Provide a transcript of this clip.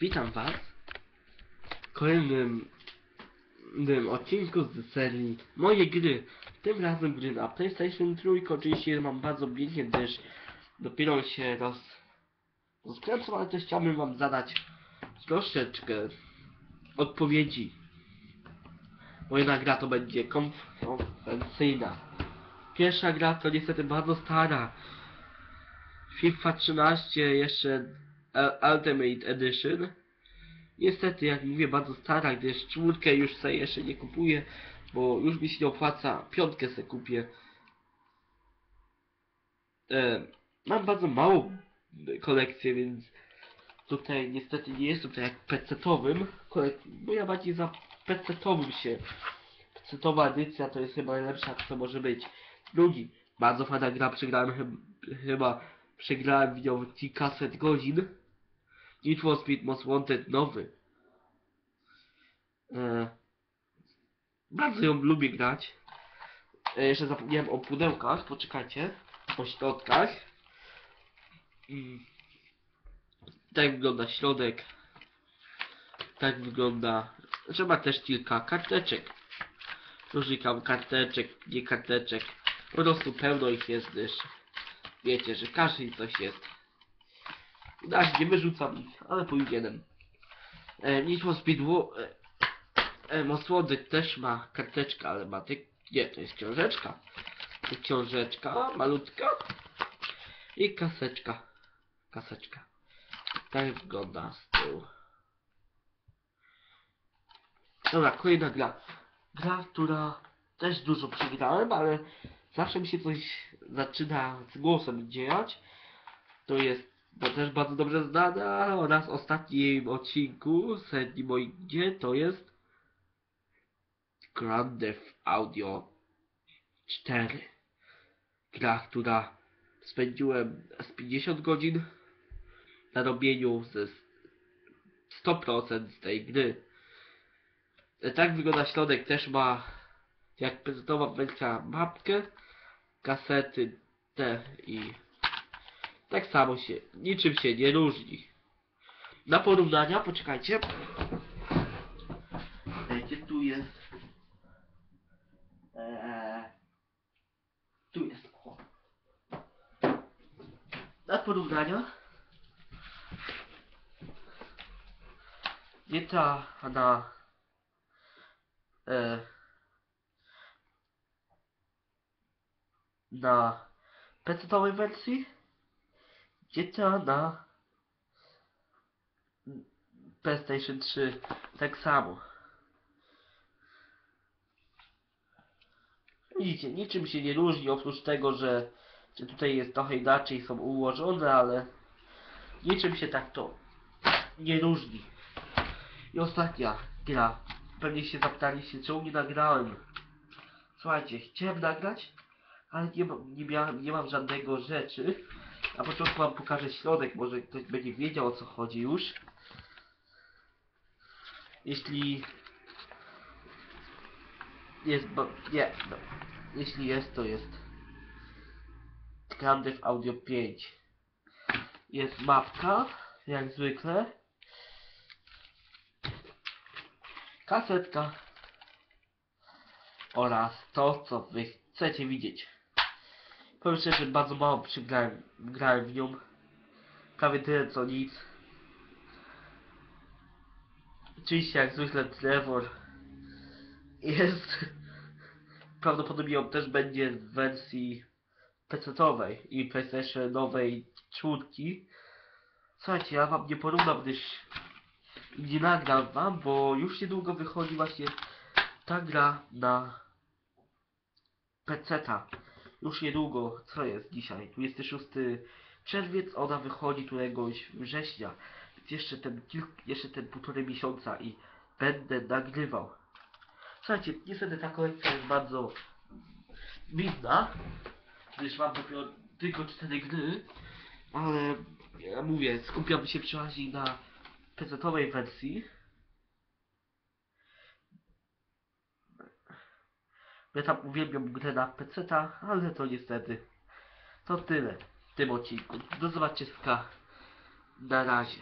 Witam Was w kolejnym tym odcinku z serii Moje gry. Tym razem gry na PlayStation 3. Oczywiście mam bardzo biednie, gdyż dopiero się roz... rozkręcam, ale też chciałbym Wam zadać troszeczkę odpowiedzi. Moja gra to będzie konferencyjna. Pierwsza gra to niestety bardzo stara. FIFA 13 jeszcze Ultimate Edition. Niestety, jak mówię, bardzo stara, gdyż czwórkę już sobie jeszcze nie kupuję, bo już mi się nie opłaca, piątkę sobie kupię. E, mam bardzo małą kolekcję, więc tutaj niestety nie jestem tak jak PC-towym, bo ja bardziej za PC-towym się. PC-towa edycja to jest chyba najlepsza, co może być. Drugi, bardzo fajna gra, przegrałem chyb- chyba, przegrałem w nią kilkaset godzin. Need for Speed Most Wanted nowy. E, bardzo ją lubię grać. E, jeszcze zapomniałem o pudełkach, poczekajcie. O środkach. Mm. Tak wygląda środek. Tak wygląda. Ma też kilka karteczek. Użykam karteczek, nie karteczek. Po prostu pełno ich jest, gdyż wiecie, że każdy coś jest. Razie nie wyrzucam ich, ale powinienem. E, Need for Speed e, e, Most Wanted też ma karteczkę, ale ma ty... Nie, to jest książeczka. To książeczka, malutka. I kaseczka. Kaseczka. Tak wygląda z tyłu. Dobra, kolejna gra. Gra, która też dużo przegrałem, ale zawsze mi się coś zaczyna z głosem dziać. To jest to też bardzo dobrze znana oraz ostatnim odcinku serii moich gdzie to jest Grand Theft Audio 4. Gra, która spędziłem z 50 godzin na robieniu ze 100% z tej gry. E, Tak wygląda środek, też ma jak prezentowa wersja mapkę, kasety te i tak samo się, niczym się nie różni. Na porównania, poczekajcie. Gdzie tu jest? Eee, tu jest. O. Na porównania. Nie ta na e, na PC-owej wersji GTA na PlayStation 3 tak samo. Widzicie, niczym się nie różni oprócz tego, że, że tutaj jest trochę inaczej są ułożone, ale niczym się tak to nie różni. I ostatnia gra. Pewnie się zapytaliście, czemu nie nagrałem. Słuchajcie, chciałem nagrać, ale nie, nie, miałem, nie mam żadnego rzeczy. Na początku wam pokażę środek, może ktoś będzie wiedział o co chodzi już. Jeśli jest, bo nie, no. Jeśli jest, to jest Grand Theft Audio 5. Jest mapka, jak zwykle. Kasetka. Oraz to, co wy chcecie widzieć. Powiem szczerze, bardzo mało przygrałem, grałem w nią. Prawie tyle co nic. Oczywiście jak zwykle Trevor jest. Prawdopodobnie on też będzie w wersji PC-owej i PlayStation nowej czwórki. Słuchajcie, ja wam nie porównam, gdyż nie nagram wam, bo już niedługo wychodzi właśnie ta gra na PC-ta już niedługo, co jest dzisiaj? 26 czerwiec, ona wychodzi któregoś września. Więc jeszcze ten kilk, jeszcze ten półtorej miesiąca i będę nagrywał. Słuchajcie, niestety ta kolekcja jest bardzo biedna, gdyż mam dopiero tylko cztery gry, ale ja mówię, skupiam się przeważnie na PC-owej wersji. Ja tam uwielbiam grę na PC-ta, ale to niestety to tyle w tym odcinku. Do zobaczenia na razie.